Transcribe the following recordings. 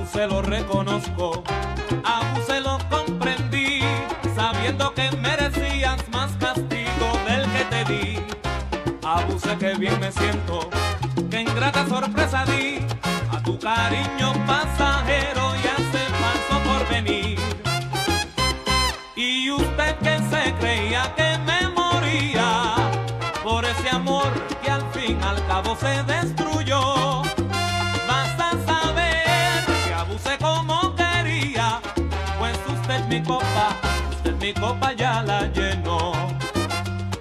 aún se lo reconozco, aún se lo comprendí, sabiendo que merecías más castigo del que te di. Abuse que bien me siento, que ingrata sorpresa di a tu cariño pasajero y hace falso por venir. Y usted que se creía que me moría por ese amor que al fin al cabo se destruyó. Mi copa, usted mi copa ya la llenó.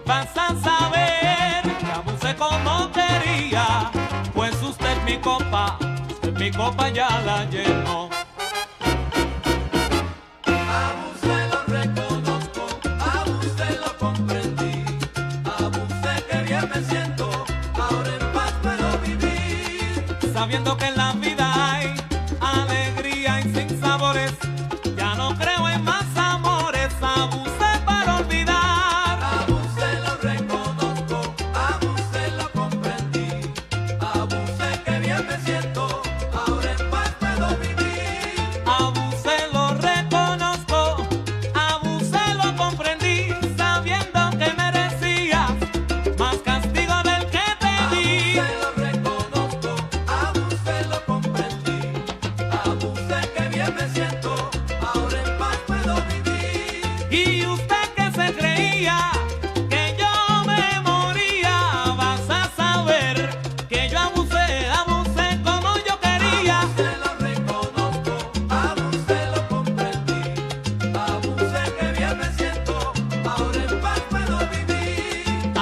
Basta saber que abuse como quería. Pues usted mi copa, usted mi copa ya la llenó. Abuse lo reconozco, abuse lo comprendí. Abuse que bien me siento, ahora en paz puedo vivir. Sabiendo que en la vida hay.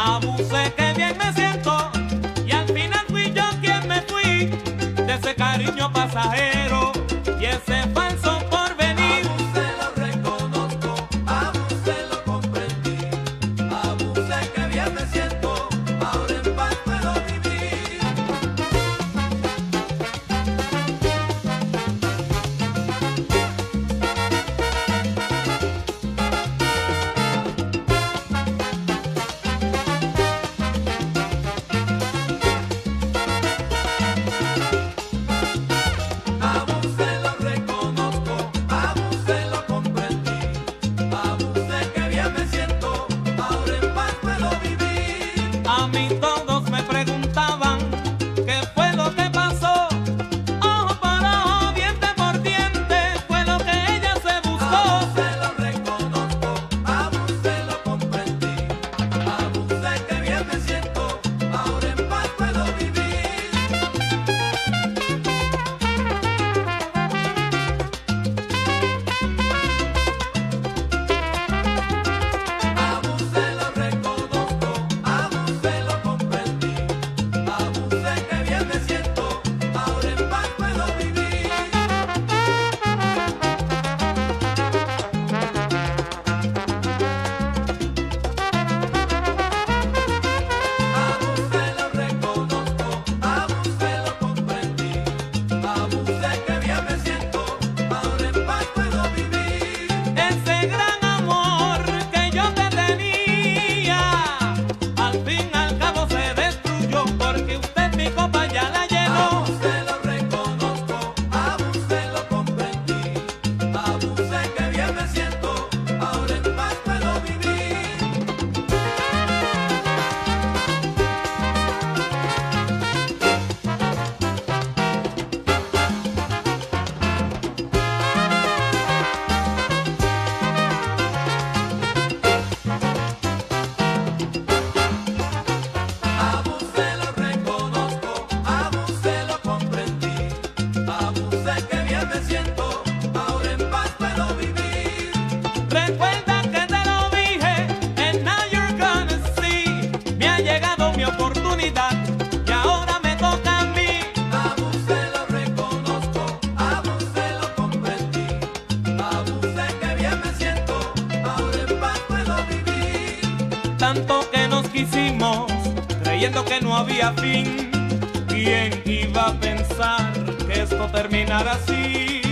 abusé que bien me siento y al final fui yo quien me fui de ese cariño pasajero. Tommy, Tommy. creyendo que no había fin. ¿Quién iba a pensar que esto terminara así?